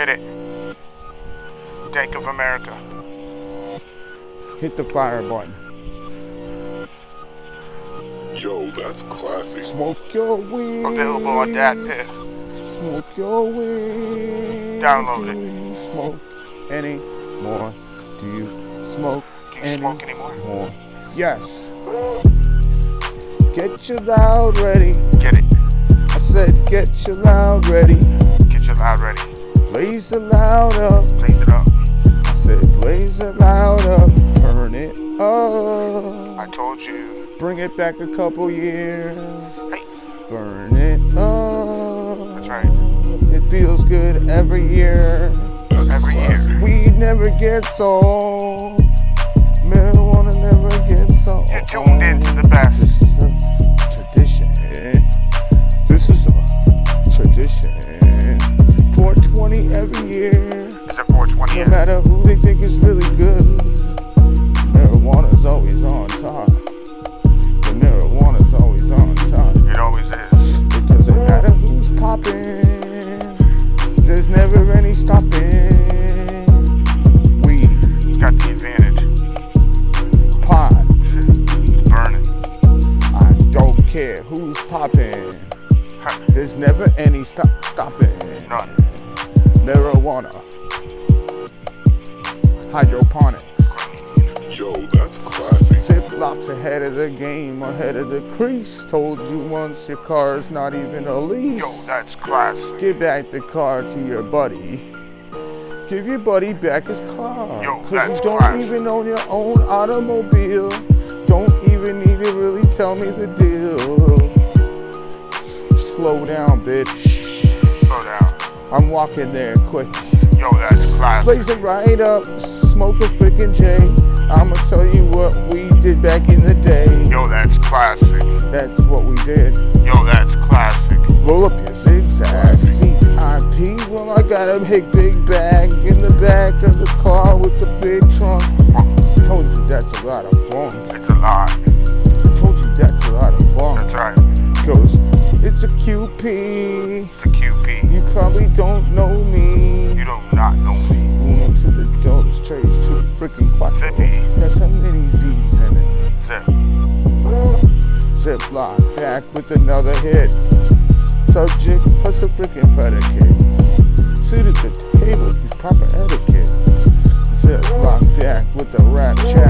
Hit it. Dank of America. Hit the fire button. Yo, that's classic. Smoke your weed. Available on that piff. Smoke your weed. Download Do it. you smoke any more? Do you smoke you any smoke anymore? more? Yes. Get your loud ready. Get it. I said get your loud ready. Get your loud ready. Blaze it loud up. Blaze it up. I said blaze it loud up. Turn it up. I told you. Bring it back a couple years. Hey, Burn it up. that's right. It feels good every year. Every year. Weed never gets old. Marijuana never gets old. You're tuned into think is really good, marijuana's always on top. The marijuana's always on top. It always is. It doesn't matter who's popping. There's never any stopping. Weed, Got the advantage. pot, Burning. I don't care who's popping. There's never any stop stopping. None. Marijuana, hydroponics. Yo, that's classic. Ziploks ahead of the game, ahead of the crease. Told you once your car's not even a lease. Yo, that's classic. Give back the car to your buddy. Give your buddy back his car. Yo, Cause you don't class. even own your own automobile. Don't even need to really tell me the deal. Slow down, bitch. Slow down. I'm walking there quick. Yo, that's classic. Blaze it right up, smoke a freaking J. I'ma tell you what we did back in the day. Yo, that's classic. That's what we did. Yo, that's classic. Roll up your zigzag. CIP, well, I got a big, big bag in the back of the car with the big trunk. I Told you that's a lot of fun. It's a lot. Told you that's a lot of fun. That's right. Goes, it's a QP. It's a QP. You probably don't know me. Ziplok back with another hit. Subject plus a freaking predicate. At the table, use proper etiquette. Ziplok back with the rap chat.